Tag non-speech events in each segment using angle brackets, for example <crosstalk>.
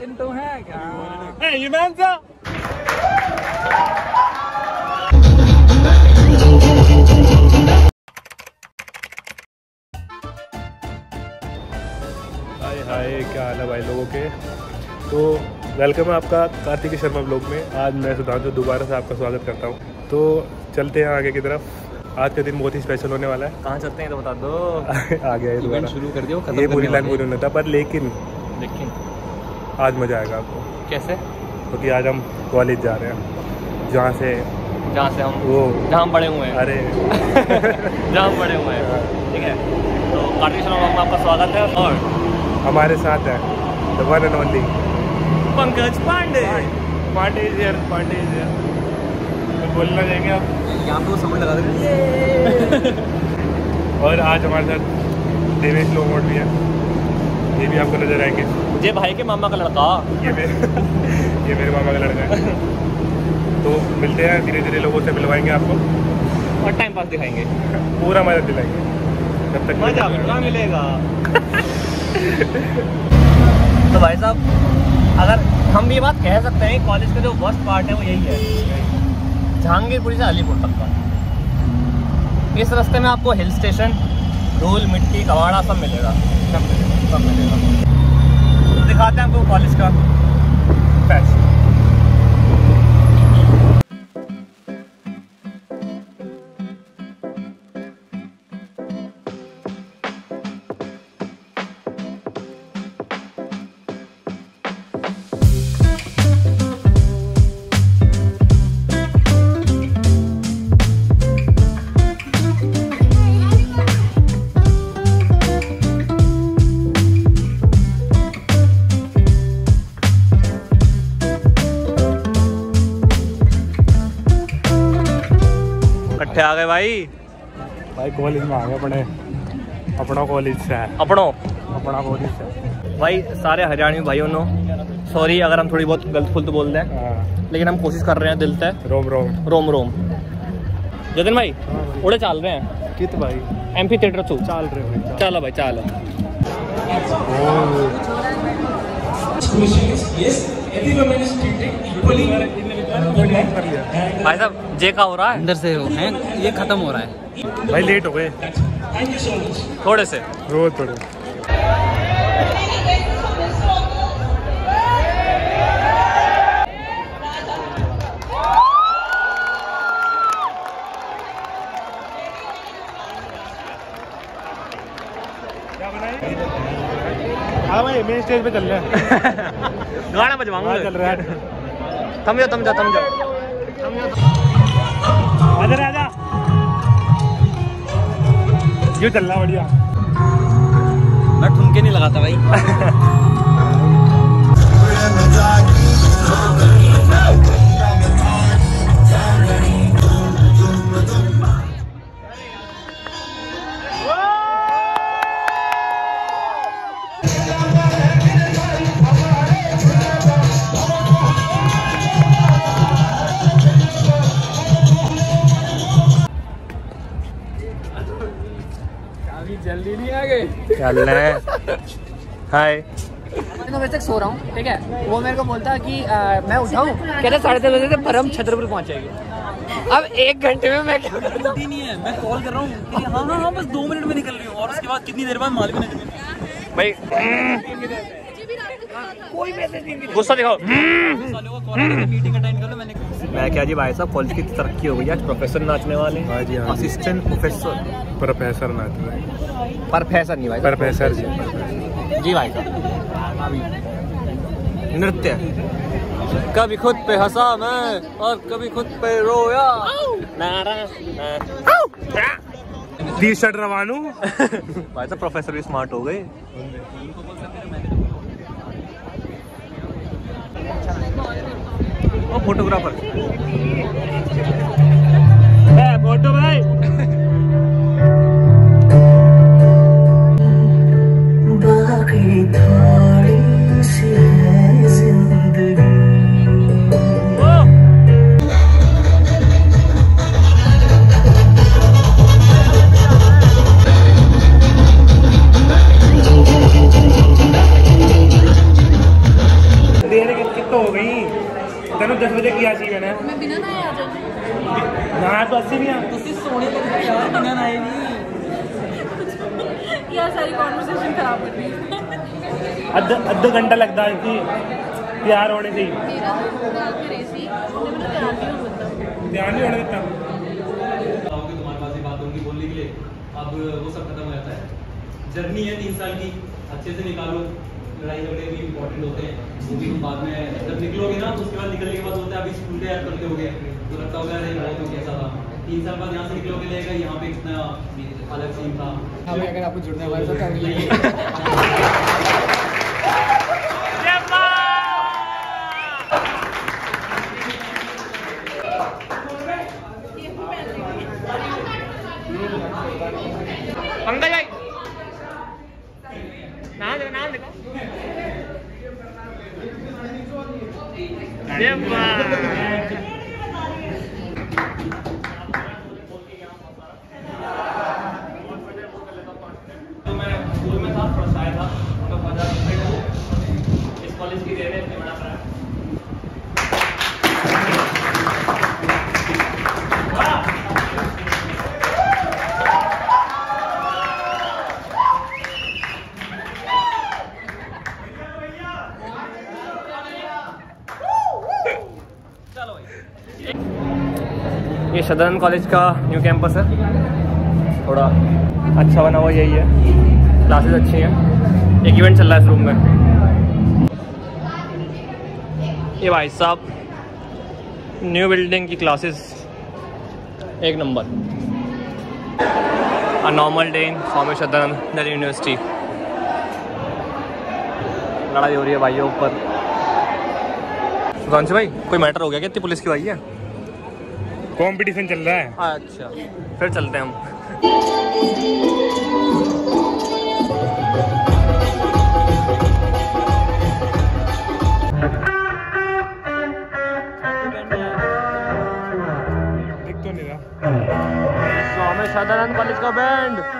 चिंटू है क्या? हाय हाय क्या हाल है भाई लोगों के? तो वेलकम है आपका कार्तिक शर्मा ब्लॉग में। आज मैं सुधांशु दोबारा से आपका स्वागत करता हूँ। तो चलते हैं आगे की तरफ़। आज का दिन बहुत ही स्पेशल होने वाला है। कहाँ चलते हैं तो बता दो। आ गया ये शुरू कर दियो ये पूरी लाइन पूरी होना था पर लेकिन लेकिन आज मज़ा आएगा आपको। कैसे? क्योंकि तो आज हम कॉलेज जा रहे हैं। जहाँ से जहाँ से हम वो जहाँ बड़े हुए हैं। अरे। <laughs> जहाँ बड़े हुए हैं। ठीक है। तो कार्तिक शर्मा में आपका स्वागत है और हमारे साथ है the one and only Pankaj Pandey. Pandey is Pandey is बोलना चाहेंगे आप? यहाँ पे वो समझ लगा दे और आज हमारे साथ देवेश लोमोट भी है। ये भी आपको नज़र आएँगे। ये भाई के मामा का लड़का। ये मेरे <laughs> ये मेरे मामा का लड़का है। तो मिलते हैं धीरे धीरे लोगों से मिलवाएँगे आपको। और टाइम पास दिखाएँगे। पूरा मज़ा दिलाएँगे। जब तक मज़ा पूरा मिलेगा? <laughs> तो भाई साहब अगर हम ये बात कह सकते हैं कॉलेज का जो वर्स्ट पार्ट है वो यही है। जहांगीरपुरी से अलीपुर तक का। इस रास्ते में आपको हिल स्टेशन रोल मिट्टी कवाड़ा सब मिलेगा सब मिलेगा। सब मिलेगा दिखाते हैं आपको कॉलेज का फ़ैशन इकट्ठे आ गए भाई भाई कॉलेज में आ गए अपने अपना कॉलेज से है अपनों अपना कॉलेज से भाई सारे हरियाणवी भाइयों नो सॉरी अगर हम थोड़ी बहुत गलत फुलत बोल दें हाँ, लेकिन हम कोशिश कर रहे हैं दिल से रोम रोम रोम रोम जतिन भाई उड़े चल रहे हैं कित भाई एम पी थिएटर चाल रहे भाई चलो भाई is Yes, everyone is treated equally. भाई साहब जे का हो रहा है? अंदर से हो हैं ये खत्म हो रहा है। भाई लेट हो गए। थैंक यू सो मच थोड़े से। रोज थोड़े। हाँ भाई मेन स्टेज पे चल रहे हैं। <laughs> गाना बजवाऊँगा। चल रहा है। थम जाओ थम जाओ थम जाओ। आजा आजा। ये चल रहा बढ़िया। मैं ठुमके नहीं लगाता भाई। <laughs> चल रहे हैं हाय मैं बजे तक सो रहा हूँ ठीक है? वो मेरे को बोलता कि आ, मैं उठाऊँ? कहते साढ़े दस बजे से परम छतरपुर पहुँचेगी। अब एक घंटे में मैं क्या करूँ? ही नहीं है मैं कॉल कर रहा हूँ हाँ हाँ हाँ बस दो मिनट में निकल रही हूँ और उसके बाद कितनी देर बाद मालूम नहीं भाई गुस्सा दिखाओ। मीटिंग अटेंड कर लो मैंने। मैं क्या जी भाई साहब कॉलेज की तरक्की हो गई आज प्रोफेसर नाचने वाले हाँ। जी हाँ असिस्टेंट प्रोफेसर प्रोफेसर नाच रहे प्रोफेसर नहीं भाई प्रोफेसर जी। जी भाई साहब। नृत्य। कभी खुद पे हंसा मैं और कभी खुद पे रोया। नारा टी शर्ट रवानू भाई साहब प्रोफेसर भी स्मार्ट हो गए। फोटोग्राफर यार सारी कॉन्वर्सेशन खराब अद्ध घंटा लगता है कि तैयार होने से तैयार नहीं होने देता तुम्हारे पास ही बात होगी बोलने के लिए। अब वो सब खत्म हो जाता है। जर्नी है तीन साल की। अच्छे से निकालो। लड़ाई झगड़े भी इम्पोर्टेंट होते हैं। वो भी बाद में जब निकलोगे ना तो उसके बाद निकलने के बाद होता है अभी स्कूल तैयार करते हो गए तो लगता होगा अरे था तीन साल बाद यहाँ से निकलोगे लगेगा यहाँ पे कितना अलग सीन था। हमें अगर आपको जुड़ना है हमारे साथ अगले पंकज भाई। नाम देखो नाम देखो ये वाह। तो मैं था थोड़ा शायद था उनका फादर इस कॉलेज की बड़ा ये सदरन कॉलेज का न्यू कैंपस है। थोड़ा अच्छा बना हुआ यही है। क्लासेस अच्छी हैं। एक इवेंट चल रहा है इस रूम में। ये भाई साहब न्यू बिल्डिंग की क्लासेस एक number a normal day in Swami Sadanand Delhi university लड़ाई हो रही है भाइयों ऊपर सुधांशु भाई कोई मैटर हो गया क्या? इतनी पुलिस की भाई है? कंपटीशन चल रहा है। अच्छा फिर चलते हैं हम। Sadanand college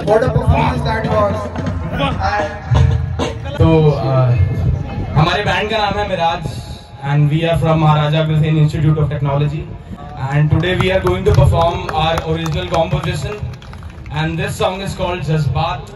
Was! तो uh, हमारे बैंड का नाम है Miraj and we are from Maharaja Agrasen institute of technology and today we are going to perform our original composition and this song is called Jazbaat.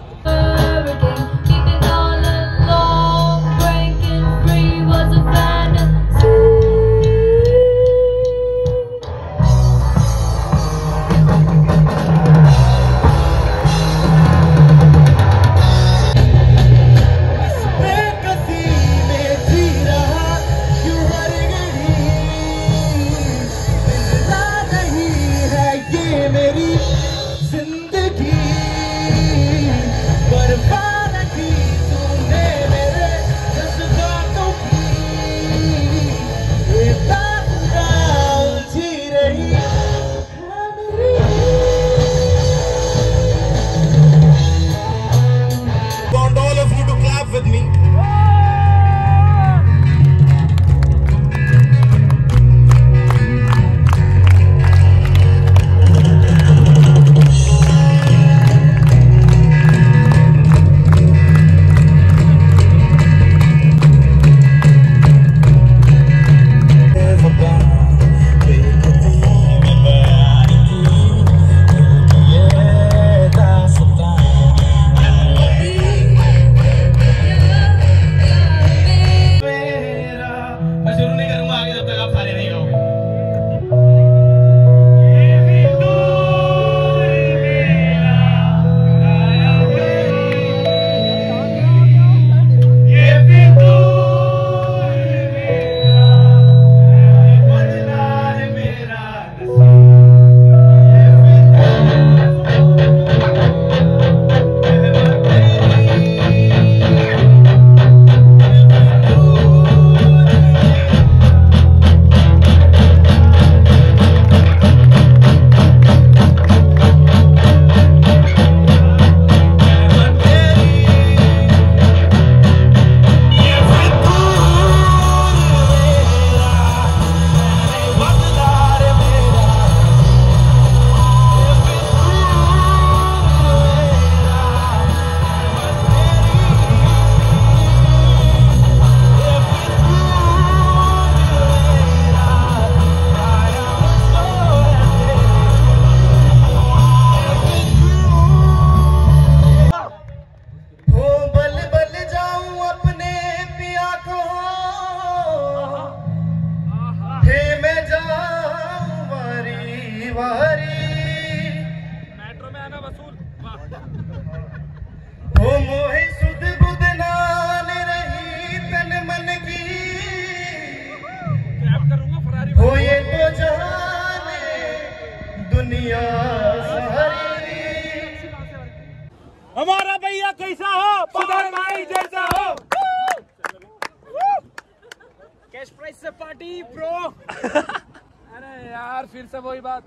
Party pro <laughs> अरे यार फिर से वही बात।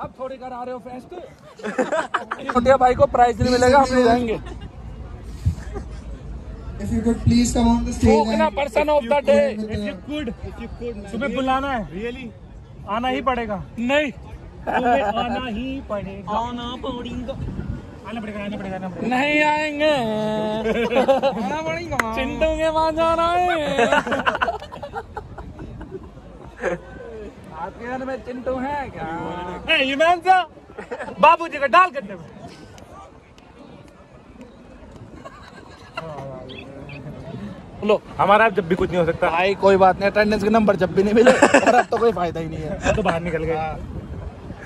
अब थोड़ी करा रहे हो फेस्ट छोटे भाई को प्राइस नहीं मिलेगा हम नहीं जाएँगे। If you could please come on the stage. फूकना and- person of the day तुम्हें बुलाना है। रियली आना ही पड़ेगा। नहीं। तुम्हें <laughs> आना ही पड़ेगा। आना पड़ेगा। आना पड़ेगा आना पड़ेगा आना पड़ेगा। नहीं आएँगे। <laughs> आना पड़ेगा। चिंटू के पास जाना है। आपके घर में चिंटू है क्या? ए, ये मैन सा बाबूजी का डाल करने में। लो हमारा जब भी कुछ नहीं हो सकता। भाई कोई बात नहीं अटेंडेंस के नंबर जब भी नहीं मिले और अब तो कोई फ़ायदा ही नहीं है। तो बाहर निकल गए।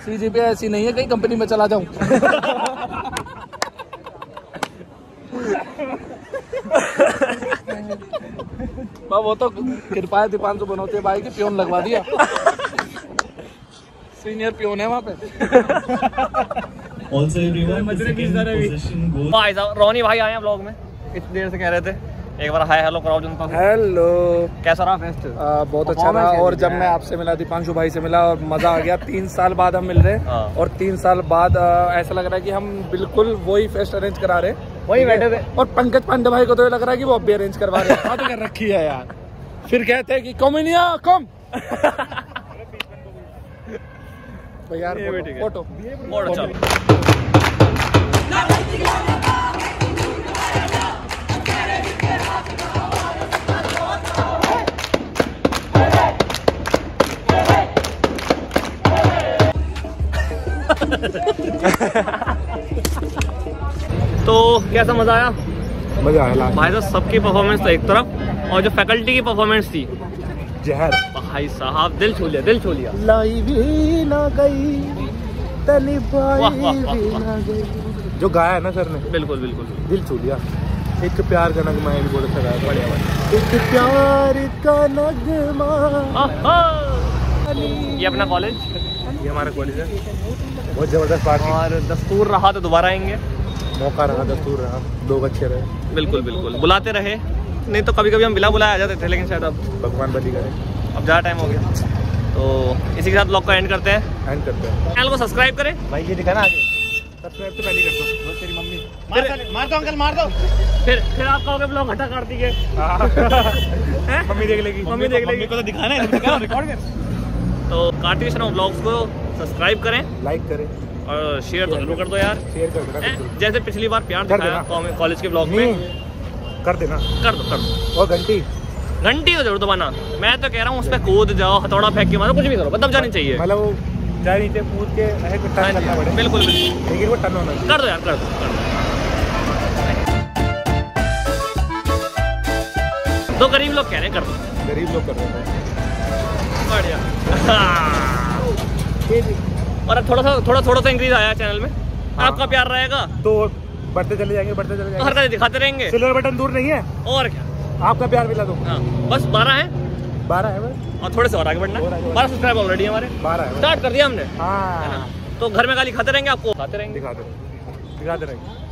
सीजीपी ऐसी नहीं है कहीं कंपनी में चला जाऊँ। <laughs> वो तो कृपा है दीपांशु बनोते भाई की प्योन लगवा दिया। सीनियर प्योन है वहाँ पे। <laughs> Position goes भाई साहब रोनी भाई आए हैं ब्लॉग में। इतनी देर से कह रहे थे एक बार हाय हेलो कराओ जनता हेलो कैसा रहा फेस्ट बहुत अच्छा रहा और जब मैं आपसे मिला दीपांशु भाई से मिला और मज़ा आ गया। तीन साल बाद हम मिल रहे हैं। हाँ। और तीन साल बाद ऐसा लग रहा है कि हम बिल्कुल वही फेस्ट अरेंज करा रहे। हैं? वही बैठे थे। और पंकज पांडे भाई को तो ये लग रहा है कि वो अब भी अरेंज करवा रहे हैं। कर रखी है यार। फिर कहते हैं कि कॉमिनिया कम तो यार फ़ोटो <laughs> तो कैसा मज़ा आया? मज़ा आया। भाई साहब सबकी परफॉर्मेंस तो एक तरफ़ और जो फैकल्टी की परफॉर्मेंस थी। जहर। भाई साहब दिल छू लिया दिल छू लिया। लाई भी ना गई तनी वाह, वाह, बाई वाह, भी। ना गई। जो गाया है ना सर ने बिल्कुल बिल्कुल। दिल छू लिया। एक प्यार का नगमा है बहुत अच्छा गाया बढ़िया बढ़िया एक प्यार का नगमा। ये अपना कॉलेज ये हमारा कॉलेज है। बहुत ज़बरदस्त पार्टी। और दस्तूर रहा तो दोबारा आएँगे? मौका रहा दस्तूर रहा। लोग अच्छे रहे। बिल्कुल बिल्कुल। बुलाते रहे। नहीं तो कभी कभी हम बिला बुलाया आ जाते थे लेकिन शायद अब भगवान बदी करे। अब ज़्यादा टाइम हो गया। तो इसी के साथ ब्लॉग का एंड करते हैं। एंड करते हैं। चैनल को सब्सक्राइब करें। भाई ये दिखा ना आगे। सब्सक्राइब तो पहले कर दो तेरी मम्मी। फिर मार दो अंकल मार दो। फिर फिर आप कहोगे ब्लॉग हटा कर दिए। मम्मी देख लेगी। मम्मी देख लेगी। को तो दिखाना है। रिकॉर्ड कर <laughs> तो कार्तिक शर्मा ब्लॉग्स को सब्सक्राइब करें। लाइक करें। और शेयर तो ज़रूर कर दो यार। शेयर कर देना जैसे पिछली बार प्यार दिखाया कॉलेज के ब्लॉग में कर देना। कर दो कर दो। और घंटी। घंटी तो ज़रूर दबाना। मैं तो कह रहा हूँ उस पर कूद जाओ हथौड़ा फेंक के मारो कुछ भी करो मतलब जानी चाहिए। मतलब वो चाहे नीचे कूद के हाँ टर्न करना पड़े। बिल्कुल बिल्कुल। लेकिन वो टर्न होना कर दो यार कर दो कर दो। दो गरीब लोग कह रहे हैं कर दो। गरीब लोग कर रहे हैं। बढ़िया। और अब थोड़ा सा थोड़ा थोड़ा सा इंक्रीज आया चैनल में। हाँ। आपका प्यार रहेगा। तो बढ़ते चले जाएँगे बढ़ते चले तो जाएँगे। हरकतें दिखाते रहेंगे। सिल्वर बटन दूर नहीं है। और क्या? आपका प्यार मिला दो हाँ बस बारह है। बारह है बस? और थोड़े से और आगे बढ़ना। है। बारह सब्सक्राइब ऑलरेडी हमारे। बारह स्टार्ट कर दिया हमने। हाँ। तो घर में गाली खाते रहेंगे आपको। खाते रहेंगे। दिखाते रहेंगे। दिखाते रहेंगे।